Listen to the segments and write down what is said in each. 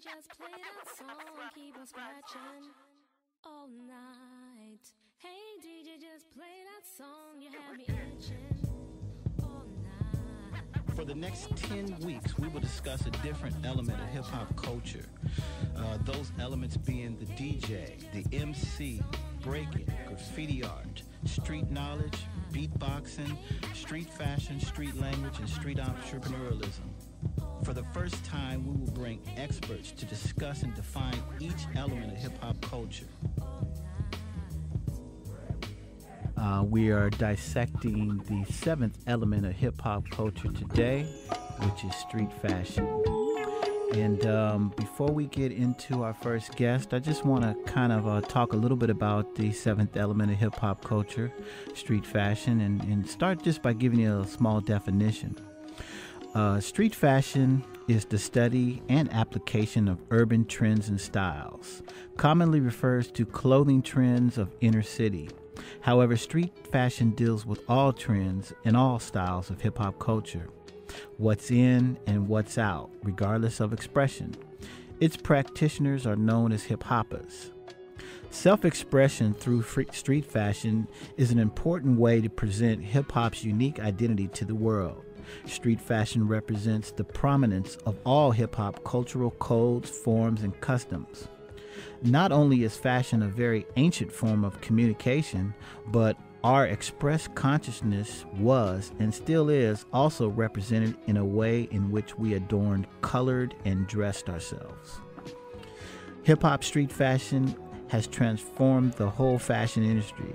just play that song, keep all night. Hey DJ, just play that song, you have me itching. For the next 10 weeks, we will discuss a different element of hip hop culture. Uh, those elements being the DJ, the MC, breaking, graffiti art, street knowledge, beatboxing, street fashion, street language, and street entrepreneurialism. For the first time, we will bring experts to discuss and define each element of hip hop culture. Uh, we are dissecting the seventh element of hip hop culture today, which is street fashion. And um, before we get into our first guest, I just want to kind of uh, talk a little bit about the seventh element of hip hop culture, street fashion, and, and start just by giving you a small definition. Uh, street fashion is the study and application of urban trends and styles, commonly refers to clothing trends of inner city. However, street fashion deals with all trends and all styles of hip hop culture, what's in and what's out, regardless of expression. Its practitioners are known as hip hoppers. Self expression through street fashion is an important way to present hip hop's unique identity to the world. Street fashion represents the prominence of all hip hop cultural codes, forms, and customs. Not only is fashion a very ancient form of communication, but our expressed consciousness was and still is also represented in a way in which we adorned, colored, and dressed ourselves. Hip hop street fashion has transformed the whole fashion industry,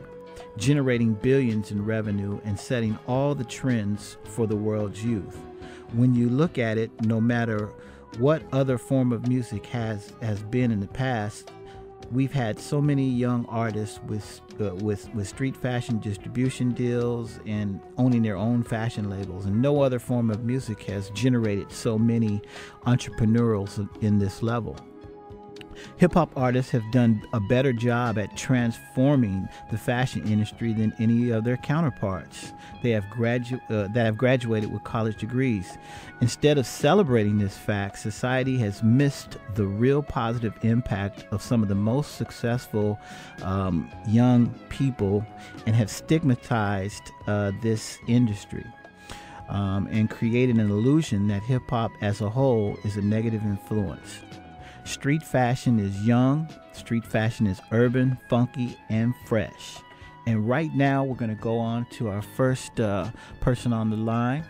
generating billions in revenue and setting all the trends for the world's youth. When you look at it, no matter what other form of music has has been in the past, we've had so many young artists with uh, with with street fashion distribution deals and owning their own fashion labels, and no other form of music has generated so many entrepreneurs in this level. Hip hop artists have done a better job at transforming the fashion industry than any of their counterparts. They have gradu- uh, that have graduated with college degrees. Instead of celebrating this fact, society has missed the real positive impact of some of the most successful um, young people and have stigmatized uh, this industry. Um, and created an illusion that hip hop as a whole is a negative influence. Street fashion is young, street fashion is urban, funky, and fresh. And right now, we're going to go on to our first uh, person on the line.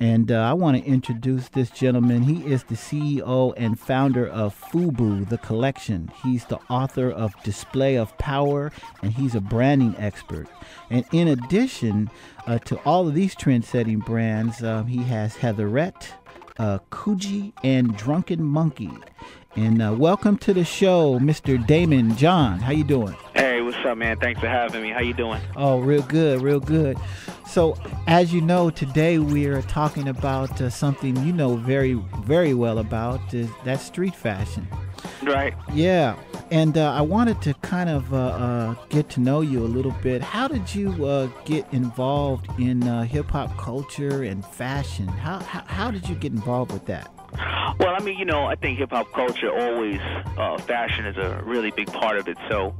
And uh, I want to introduce this gentleman. He is the CEO and founder of FUBU, the collection. He's the author of Display of Power, and he's a branding expert. And in addition uh, to all of these trend setting brands, um, he has Heatherette, uh, Coogi, and Drunken Monkey. And uh, welcome to the show, Mr. Daymond John. How you doing? Hey, what's up, man? Thanks for having me. How you doing? Oh, real good, real good. So, as you know, today we are talking about uh, something you know very, very well about. That street fashion? Right. Yeah. And uh, I wanted to kind of uh, uh, get to know you a little bit. How did you uh, get involved in uh, hip hop culture and fashion? How, how, how did you get involved with that? Well, I mean, you know, I think hip hop culture always, uh, fashion is a really big part of it. So,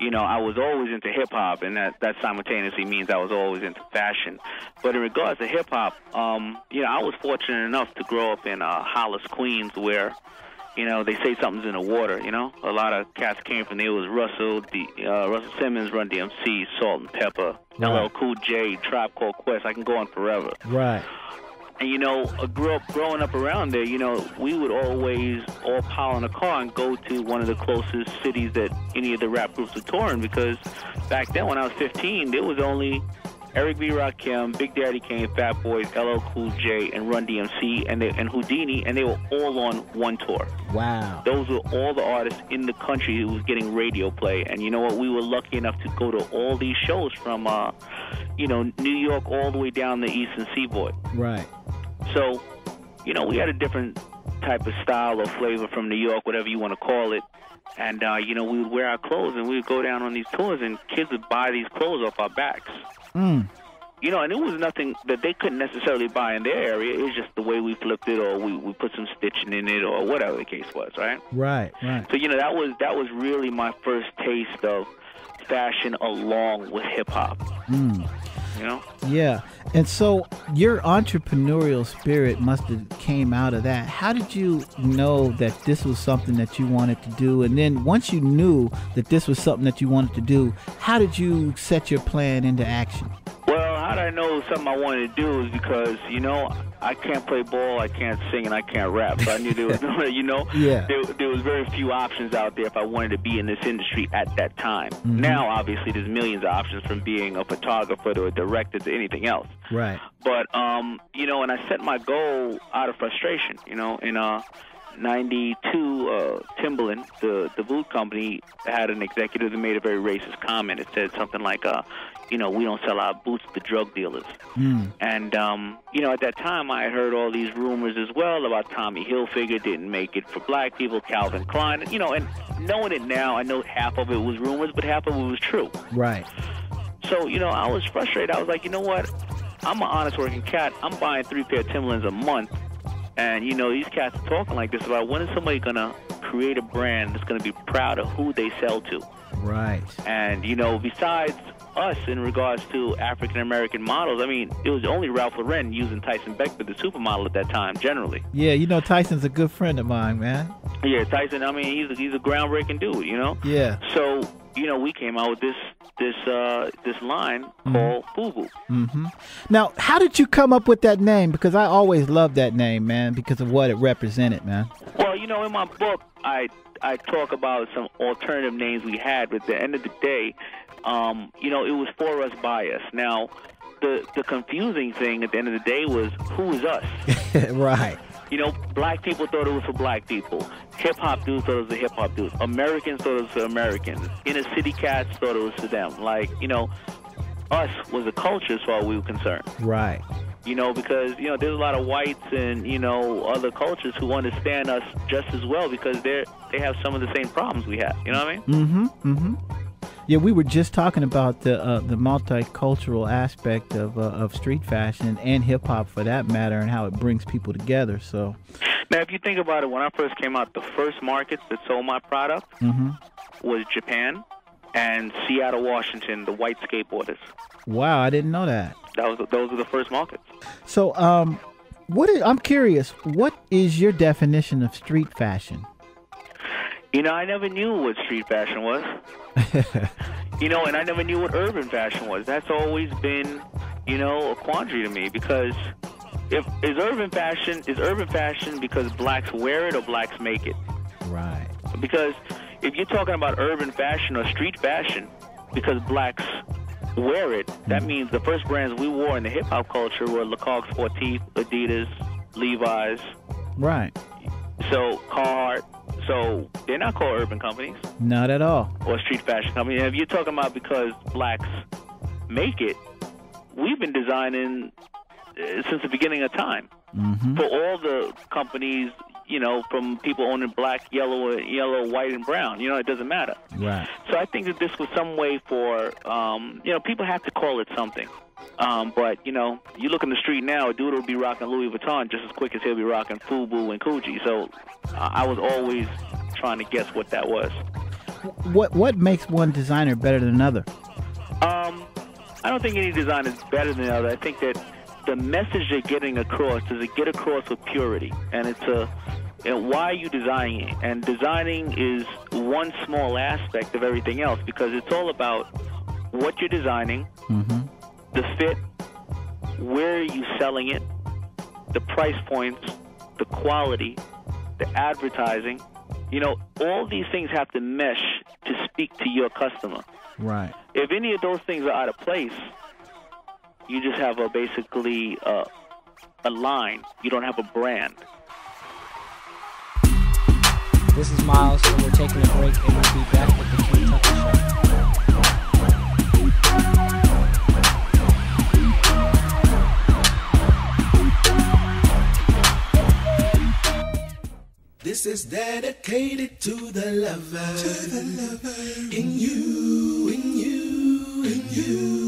you know, I was always into hip hop, and that that simultaneously means I was always into fashion. But in regards to hip hop, um, you know, I was fortunate enough to grow up in uh, Hollis, Queens, where you know, they say something's in the water. You know, a lot of cats came from there. It was Russell, the uh, Russell Simmons, Run DMC, Salt-N-Pepa, Right. LL Cool J, Tribe Called Quest. I can go on forever. Right. And you know, I grew up growing up around there. You know, we would always all pile in a car and go to one of the closest cities that any of the rap groups were touring. Because back then, when I was 15, there was only Eric B. Rakim, Big Daddy Kane, Fat Boys, LL Cool J, and Run DMC, and they, and Whodini, and they were all on one tour. Wow. Those were all the artists in the country who was getting radio play. And you know what? We were lucky enough to go to all these shows from, uh, you know, New York all the way down the Eastern Seaboard. Right. So, you know, we had a different type of style or flavor from New York, whatever you want to call it. And, uh, you know, we would wear our clothes and we would go down on these tours and kids would buy these clothes off our backs. Mm. you know, and it was nothing that they couldn't necessarily buy in their area. It was just the way we flipped it, or we we put some stitching in it, or whatever the case was, right? Right, right. So you know, that was that was really my first taste of fashion along with hip hop. Mm. You know? Yeah. And so your entrepreneurial spirit must have came out of that. How did you know that this was something that you wanted to do? And then once you knew that this was something that you wanted to do, how did you set your plan into action? Well, how did I know something I wanted to do is because, you know, I can't play ball, I can't sing, and I can't rap. So I knew there was, you know, yeah. there, there was very few options out there if I wanted to be in this industry at that time. Mm-hmm. Now, obviously, there's millions of options from being a photographer to a director to anything else. Right. But, um, you know, and I set my goal out of frustration, you know, in uh, 92, uh, Timberland, the, the boot company, had an executive that made a very racist comment. It said something like, uh, you know, we don't sell our boots to drug dealers. Mm. And, um, you know, at that time, I had heard all these rumors as well about Tommy Hilfiger didn't make it for black people, Calvin Klein, you know, and knowing it now, I know half of it was rumors, but half of it was true. Right. So, you know, I was frustrated. I was like, you know what? I'm an honest working cat. I'm buying three pair of Timberlands a month. And, you know, these cats are talking like this about when is somebody going to create a brand that's going to be proud of who they sell to? Right. And, you know, besides us in regards to African American models, I mean, it was only Ralph Lauren using Tyson Beckford, the supermodel at that time, generally. Yeah, you know, Tyson's a good friend of mine, man. Yeah, Tyson, I mean, he's a, he's a groundbreaking dude, you know? Yeah. So, you know, we came out with this this uh this line called FUBU. Mm-hmm. Now, how did you come up with that name? Because I always loved that name, man, because of what it represented, man. Well, you know, in my book, I I talk about some alternative names we had, but at the end of the day, um, you know, it was for us by us. Now, the the confusing thing at the end of the day was who is us. right. You know, black people thought it was for black people. Hip hop dudes thought it was for hip hop dudes. Americans thought it was for Americans. Inner city cats thought it was for them. Like, you know, us was a culture as far as we were concerned. Right. You know, because you know there's a lot of whites and you know other cultures who understand us just as well because they're they have some of the same problems we have. You know what I mean? Mm-hmm. Mm-hmm. Yeah, we were just talking about the uh, the multicultural aspect of uh, of street fashion and hip hop for that matter, and how it brings people together. So now, if you think about it, when I first came out, the first markets that sold my product mm-hmm. was Japan and Seattle, Washington, the white skateboarders. Wow, I didn't know that. That was those were the first markets. So, um, what is, I'm curious, what is your definition of street fashion? You know, I never knew what street fashion was. you know, and I never knew what urban fashion was. That's always been, you know, a quandary to me because if is urban fashion is urban fashion because blacks wear it or blacks make it? Right. Because if you're talking about urban fashion or street fashion because blacks wear it, that Mm. means the first brands we wore in the hip hop culture were Le Coq Sportif, Adidas, Levi's, Right. so Carhartt. So they're not called urban companies. Not at all. or street fashion company. And if you're talking about because blacks make it, we've been designing uh, since the beginning of time Mm-hmm. for all the companies. You know, from people owning black, yellow, yellow, white, and brown. You know, it doesn't matter. Right. So I think that this was some way for, um, you know, people have to call it something. Um, but you know, you look in the street now, a dude will be rocking Louis Vuitton just as quick as he'll be rocking FUBU and Coogi. So uh, I was always trying to guess what that was. What What makes one designer better than another? Um, I don't think any design is better than the other. I think that the message they're getting across does it get across with purity, and it's a and why are you designing it? And designing is one small aspect of everything else because it's all about what you're designing, Mm-hmm. The fit, where are you selling it, the price points, the quality, the advertising. You know, all these things have to mesh to speak to your customer. Right. If any of those things are out of place, you just have a basically uh, a line. You don't have a brand. This is Miles, and we're taking a break, and we'll be back with the Keith Tucker Show. This is dedicated to the lover, to the lover in you, in you, in you.